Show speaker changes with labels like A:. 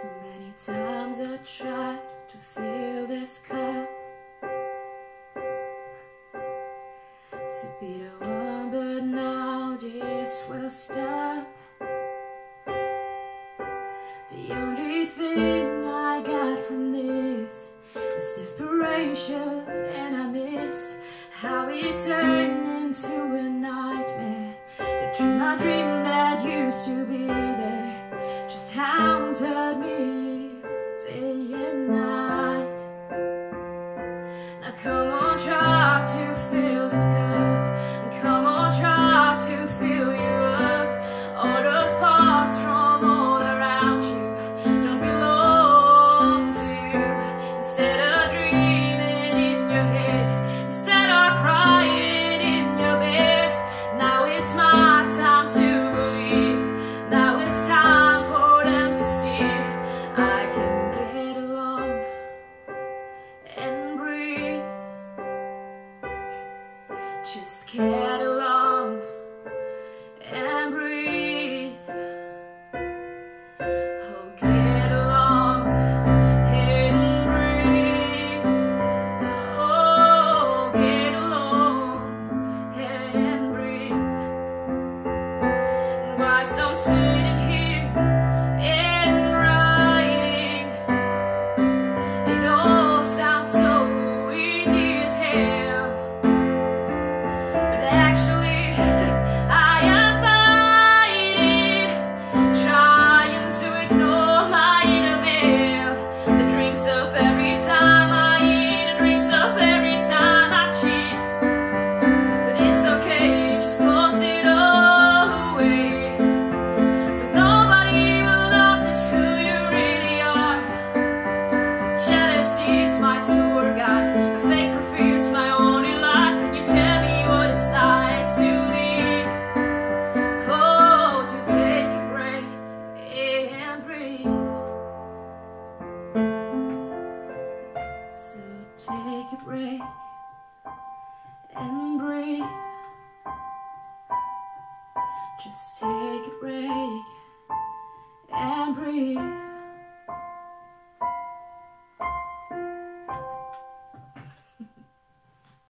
A: So many times I tried to fill this cup. To be the one but now this will stop. The only thing I got from this Is desperation and I missed How it turned into a nightmare. The dream I dreamed that used to be haunted me day and night Now come on try to fill this cup And come on try to fill you up. All the thoughts from all around you Don't belong to you. Instead of dreaming in your head Instead of crying in your bed Now it's my Just get take a break and breathe. Just take a break and breathe